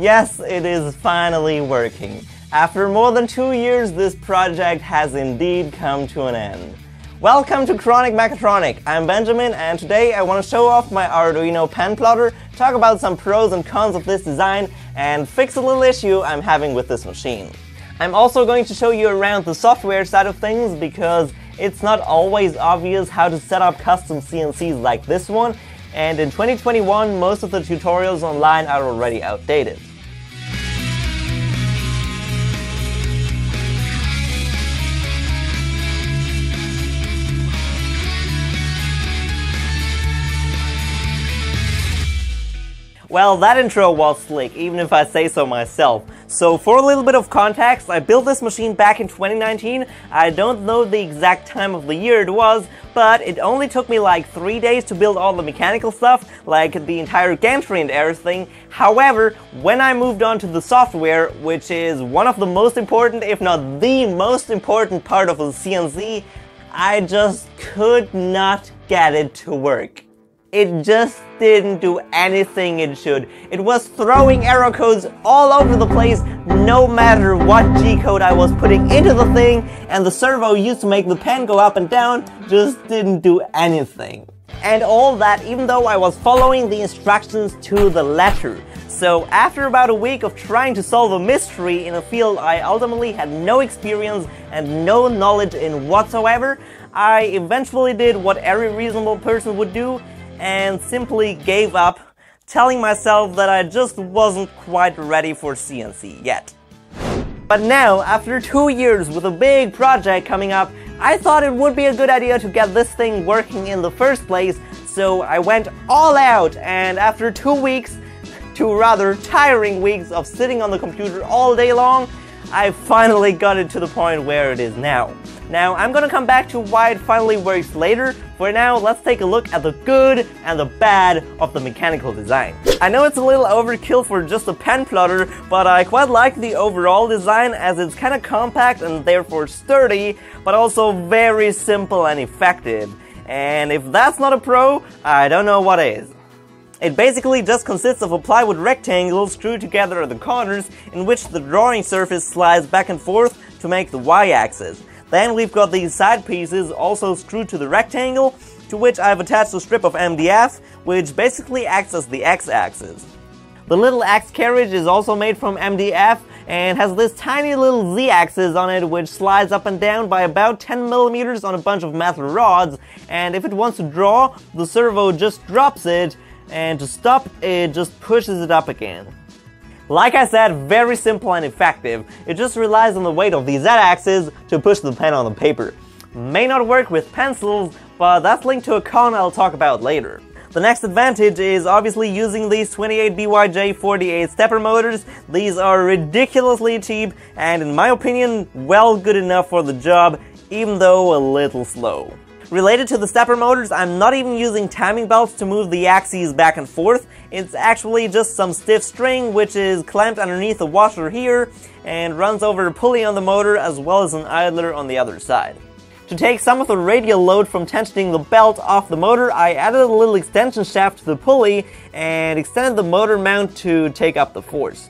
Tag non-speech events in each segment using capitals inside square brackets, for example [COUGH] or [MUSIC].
Yes, it is finally working. After more than two years, this project has indeed come to an end. Welcome to Chronic Mechatronic. I'm Benjamin, and today I want to show off my Arduino pen plotter, talk about some pros and cons of this design, and fix a little issue I'm having with this machine. I'm also going to show you around the software side of things because it's not always obvious how to set up custom CNCs like this one, and in 2021 most of the tutorials online are already outdated. Well, that intro was slick, even if I say so myself. So for a little bit of context, I built this machine back in 2019. I don't know the exact time of the year it was, but it only took me like three days to build all the mechanical stuff, like the entire gantry and everything. However, when I moved on to the software, which is one of the most important, if not the most important part of the CNC, I just could not get it to work. It just didn't do anything it should. It was throwing error codes all over the place no matter what G code I was putting into the thing, and the servo used to make the pen go up and down just didn't do anything. And all that even though I was following the instructions to the letter. So after about a week of trying to solve a mystery in a field I ultimately had no experience and no knowledge in whatsoever, I eventually did what every reasonable person would do and simply gave up, telling myself that I just wasn't quite ready for CNC yet. But now, after two years with a big project coming up, I thought it would be a good idea to get this thing working in the first place, so I went all out and after two weeks, two rather tiring weeks of sitting on the computer all day long, I finally got it to the point where it is now. Now, I'm gonna come back to why it finally works later. For now, let's take a look at the good and the bad of the mechanical design. I know it's a little overkill for just a pen plotter, but I quite like the overall design as it's kinda compact and therefore sturdy, but also very simple and effective. And if that's not a pro, I don't know what is. It basically just consists of a plywood rectangle screwed together at the corners in which the drawing surface slides back and forth to make the y-axis. Then we've got these side pieces also screwed to the rectangle, to which I've attached a strip of MDF, which basically acts as the x-axis. The little X carriage is also made from MDF and has this tiny little Z-axis on it which slides up and down by about 10 millimeters on a bunch of metal rods and if it wants to draw, the servo just drops it and to stop it just pushes it up again. Like I said, very simple and effective. It just relies on the weight of the Z-axis to push the pen on the paper. May not work with pencils, but that's linked to a con I'll talk about later. The next advantage is obviously using these 28BYJ48 stepper motors. These are ridiculously cheap and in my opinion, well good enough for the job, even though a little slow. Related to the stepper motors, I'm not even using timing belts to move the axes back and forth. It's actually just some stiff string which is clamped underneath the washer here and runs over a pulley on the motor as well as an idler on the other side. To take some of the radial load from tensioning the belt off the motor, I added a little extension shaft to the pulley and extended the motor mount to take up the force.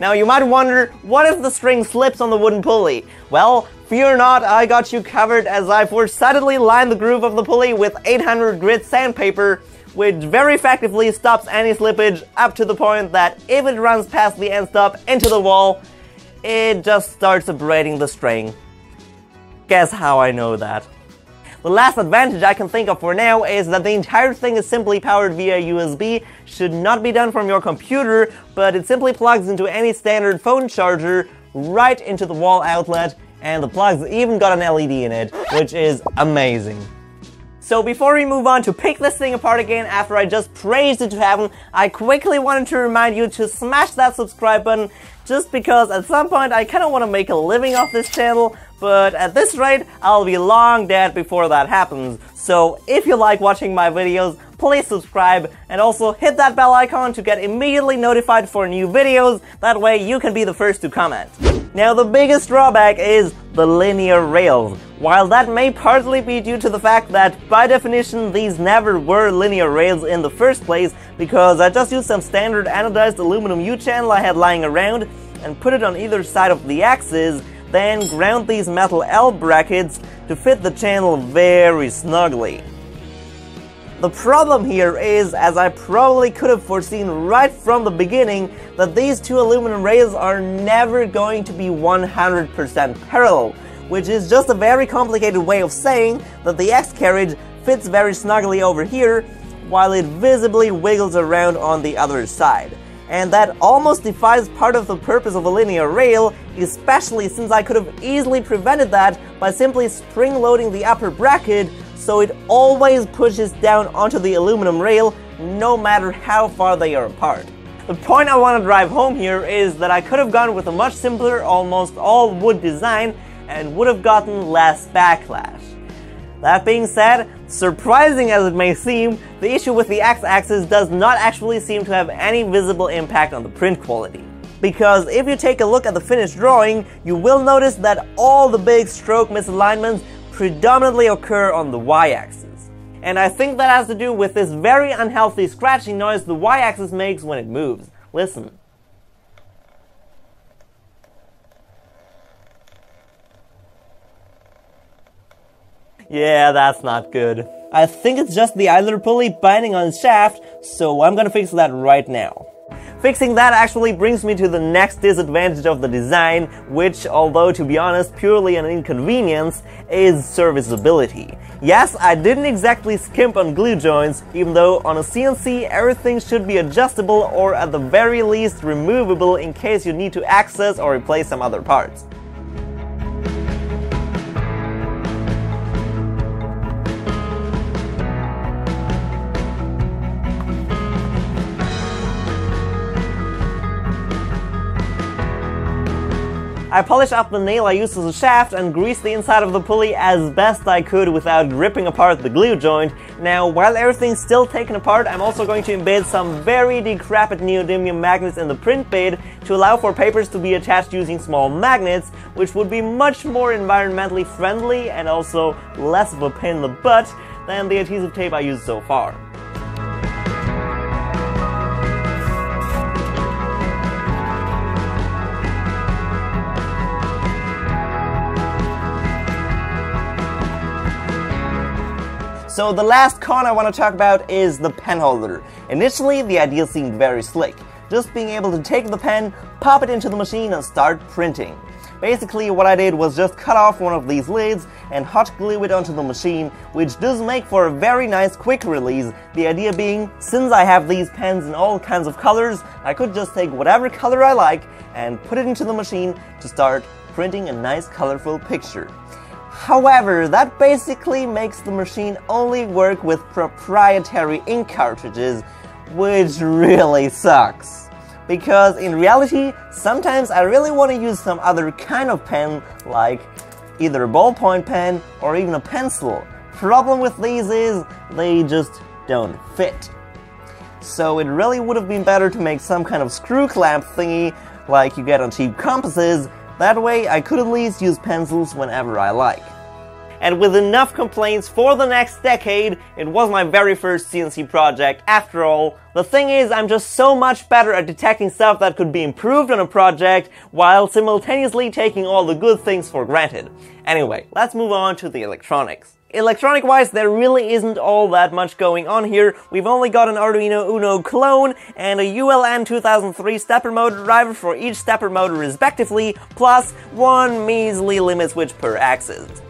Now you might wonder, what if the string slips on the wooden pulley? Well, Fear not, I got you covered as I foresightedly lined the groove of the pulley with 800 grit sandpaper, which very effectively stops any slippage up to the point that if it runs past the end stop into the wall, it just starts abrading the string. Guess how I know that? The last advantage I can think of for now is that the entire thing is simply powered via USB, should not be done from your computer, but it simply plugs into any standard phone charger right into the wall outlet and the plug's even got an LED in it, which is amazing. So before we move on to pick this thing apart again after I just praised it to heaven, I quickly wanted to remind you to smash that subscribe button just because at some point I kind of want to make a living off this channel, but at this rate, I'll be long dead before that happens. So if you like watching my videos, please subscribe and also hit that bell icon to get immediately notified for new videos, that way you can be the first to comment. Now the biggest drawback is the linear rails. While that may partly be due to the fact that, by definition, these never were linear rails in the first place, because I just used some standard anodized aluminum U-channel I had lying around and put it on either side of the axis, then ground these metal L brackets to fit the channel very snugly. The problem here is, as I probably could have foreseen right from the beginning, that these two aluminum rails are never going to be 100% parallel, which is just a very complicated way of saying that the X carriage fits very snugly over here, while it visibly wiggles around on the other side. And that almost defies part of the purpose of a linear rail, especially since I could have easily prevented that by simply spring loading the upper bracket so it always pushes down onto the aluminum rail no matter how far they are apart. The point I want to drive home here is that I could have gone with a much simpler, almost all wood design and would have gotten less backlash. That being said, surprising as it may seem, the issue with the x-axis does not actually seem to have any visible impact on the print quality. Because if you take a look at the finished drawing, you will notice that all the big stroke misalignments predominantly occur on the y-axis. And I think that has to do with this very unhealthy scratching noise the y-axis makes when it moves. Listen. Yeah, that's not good. I think it's just the idler pulley binding on the shaft, so I'm gonna fix that right now. Fixing that actually brings me to the next disadvantage of the design, which, although to be honest purely an inconvenience, is serviceability. Yes, I didn't exactly skimp on glue joints, even though on a CNC everything should be adjustable or at the very least removable in case you need to access or replace some other parts. I polished up the nail I used as a shaft and greased the inside of the pulley as best I could without ripping apart the glue joint. Now, while everything's still taken apart, I'm also going to embed some very decrepit neodymium magnets in the print bed to allow for papers to be attached using small magnets, which would be much more environmentally friendly and also less of a pain in the butt than the adhesive tape I used so far. So the last con I want to talk about is the pen holder. Initially, the idea seemed very slick. Just being able to take the pen, pop it into the machine and start printing. Basically, what I did was just cut off one of these lids and hot glue it onto the machine, which does make for a very nice quick release. The idea being, since I have these pens in all kinds of colors, I could just take whatever color I like and put it into the machine to start printing a nice colorful picture. However, that basically makes the machine only work with proprietary ink cartridges, which really sucks. Because in reality, sometimes I really want to use some other kind of pen, like either a ballpoint pen or even a pencil. Problem with these is, they just don't fit. So it really would have been better to make some kind of screw clamp thingy like you get on cheap compasses that way, I could at least use pencils whenever I like. And with enough complaints for the next decade, it was my very first CNC project after all. The thing is, I'm just so much better at detecting stuff that could be improved on a project while simultaneously taking all the good things for granted. Anyway, let's move on to the electronics. Electronic wise, there really isn't all that much going on here. We've only got an Arduino Uno clone and a ULN 2003 stepper motor driver for each stepper motor respectively, plus one measly limit switch per axis.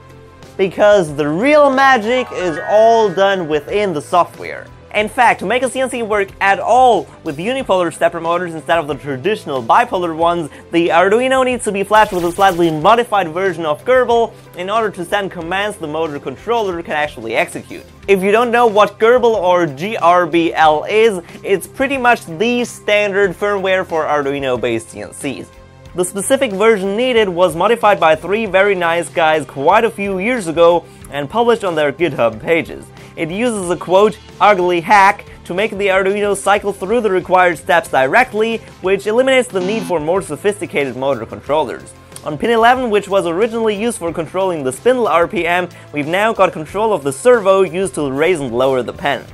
Because the real magic is all done within the software. In fact, to make a CNC work at all with unipolar stepper motors instead of the traditional bipolar ones, the Arduino needs to be flashed with a slightly modified version of Gerbil in order to send commands the motor controller can actually execute. If you don't know what Gerbil or GRBL is, it's pretty much the standard firmware for Arduino-based CNCs. The specific version needed was modified by three very nice guys quite a few years ago and published on their GitHub pages. It uses a quote, ugly hack to make the Arduino cycle through the required steps directly, which eliminates the need for more sophisticated motor controllers. On pin 11, which was originally used for controlling the spindle RPM, we've now got control of the servo used to raise and lower the pen.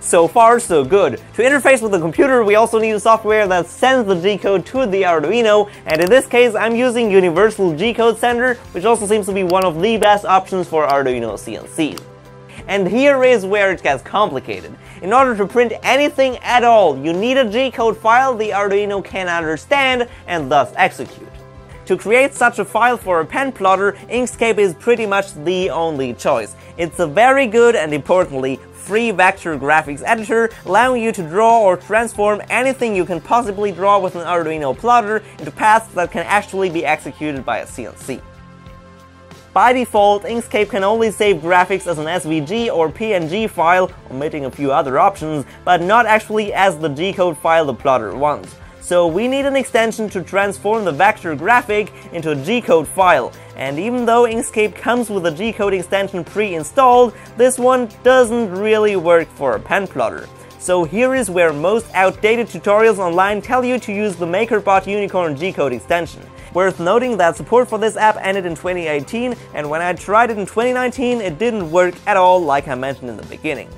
So far, so good. To interface with the computer, we also need software that sends the G-code to the Arduino, and in this case, I'm using Universal G-code Sender, which also seems to be one of the best options for Arduino CNC. And here is where it gets complicated. In order to print anything at all, you need a G-code file the Arduino can understand and thus execute. To create such a file for a pen plotter, Inkscape is pretty much the only choice. It's a very good and importantly free vector graphics editor, allowing you to draw or transform anything you can possibly draw with an Arduino plotter into paths that can actually be executed by a CNC. By default, Inkscape can only save graphics as an SVG or PNG file, omitting a few other options, but not actually as the G-code file the plotter wants. So we need an extension to transform the vector graphic into a G-code file, and even though Inkscape comes with a G-code extension pre-installed, this one doesn't really work for a pen plotter. So here is where most outdated tutorials online tell you to use the MakerBot Unicorn G-code extension. Worth noting that support for this app ended in 2018, and when I tried it in 2019, it didn't work at all like I mentioned in the beginning.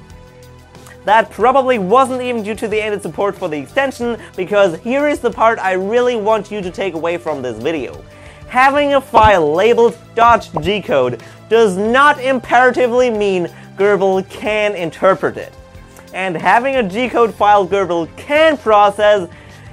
That probably wasn't even due to the added support for the extension, because here is the part I really want you to take away from this video. Having a file labeled .gcode does not imperatively mean Gerbil can interpret it. And having a G-code file Gerbil can process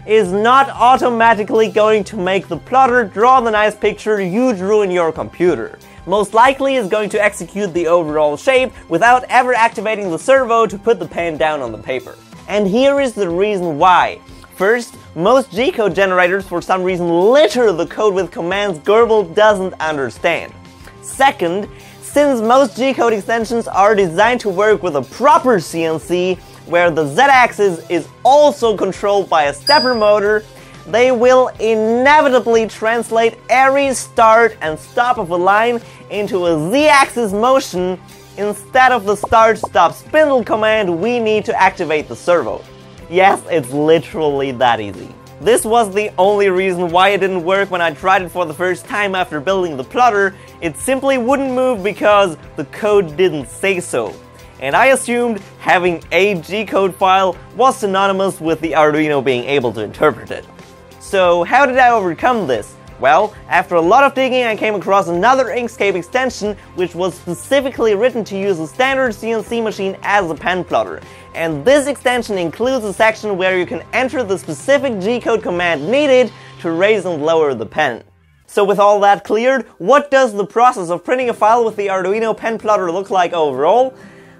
is not automatically going to make the plotter draw the nice picture you drew in your computer most likely is going to execute the overall shape without ever activating the servo to put the pen down on the paper. And here is the reason why. First, most G-code generators for some reason litter the code with commands Gerbil doesn't understand. Second, since most G-code extensions are designed to work with a proper CNC, where the Z-axis is also controlled by a stepper motor, they will inevitably translate every start and stop of a line into a z-axis motion instead of the start-stop spindle command we need to activate the servo. Yes, it's literally that easy. This was the only reason why it didn't work when I tried it for the first time after building the plotter, it simply wouldn't move because the code didn't say so. And I assumed having a G-code file was synonymous with the Arduino being able to interpret it. So how did I overcome this? Well, after a lot of digging I came across another Inkscape extension which was specifically written to use a standard CNC machine as a pen plotter. And this extension includes a section where you can enter the specific G-code command needed to raise and lower the pen. So with all that cleared, what does the process of printing a file with the Arduino pen plotter look like overall?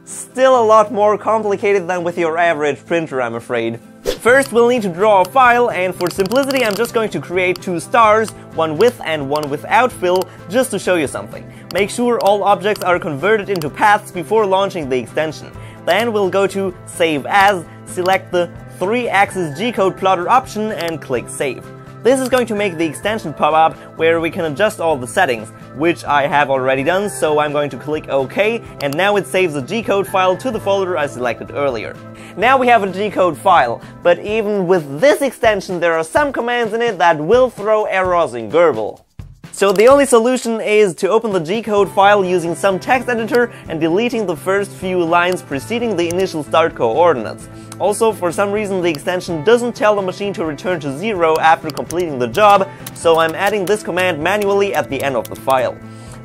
Still a lot more complicated than with your average printer, I'm afraid. First, we'll need to draw a file, and for simplicity, I'm just going to create two stars, one with and one without fill, just to show you something. Make sure all objects are converted into paths before launching the extension. Then we'll go to Save As, select the 3-axis G-code plotter option, and click Save. This is going to make the extension pop up where we can adjust all the settings, which I have already done, so I'm going to click OK, and now it saves the G-code file to the folder I selected earlier. Now we have a G-code file, but even with this extension there are some commands in it that will throw errors in Gerbil. So the only solution is to open the G-code file using some text editor and deleting the first few lines preceding the initial start coordinates. Also, for some reason the extension doesn't tell the machine to return to zero after completing the job, so I'm adding this command manually at the end of the file.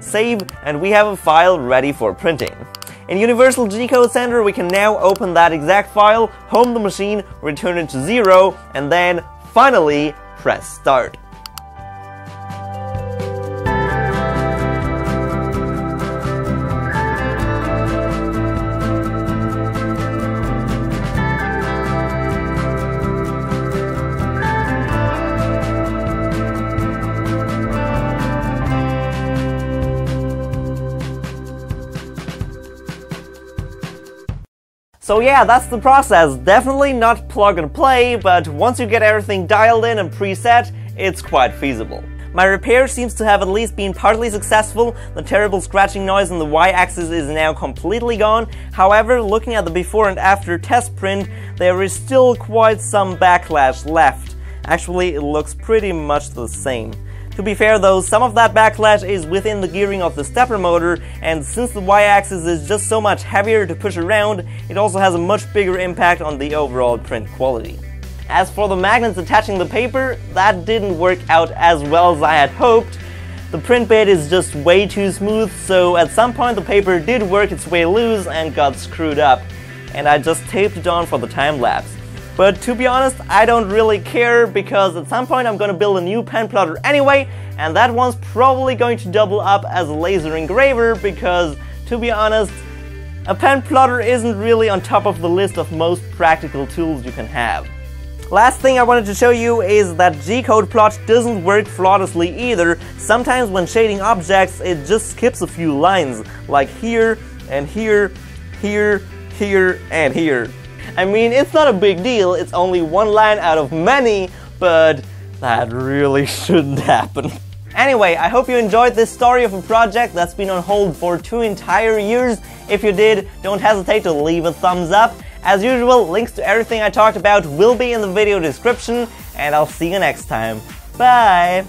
Save, and we have a file ready for printing. In Universal G-Code Sender, we can now open that exact file, home the machine, return it to zero, and then, finally, press start. So yeah, that's the process. Definitely not plug and play, but once you get everything dialed in and preset, it's quite feasible. My repair seems to have at least been partly successful, the terrible scratching noise on the y-axis is now completely gone, however, looking at the before and after test print, there is still quite some backlash left. Actually, it looks pretty much the same. To be fair though, some of that backlash is within the gearing of the stepper motor, and since the y-axis is just so much heavier to push around, it also has a much bigger impact on the overall print quality. As for the magnets attaching the paper, that didn't work out as well as I had hoped. The print bed is just way too smooth, so at some point the paper did work its way loose and got screwed up, and I just taped it on for the time lapse. But to be honest, I don't really care because at some point I'm gonna build a new pen plotter anyway, and that one's probably going to double up as a laser engraver because, to be honest, a pen plotter isn't really on top of the list of most practical tools you can have. Last thing I wanted to show you is that G-code plot doesn't work flawlessly either. Sometimes when shading objects, it just skips a few lines, like here, and here, here, here, and here. I mean, it's not a big deal, it's only one line out of many, but that really [LAUGHS] shouldn't happen. Anyway, I hope you enjoyed this story of a project that's been on hold for two entire years. If you did, don't hesitate to leave a thumbs up. As usual, links to everything I talked about will be in the video description, and I'll see you next time. Bye!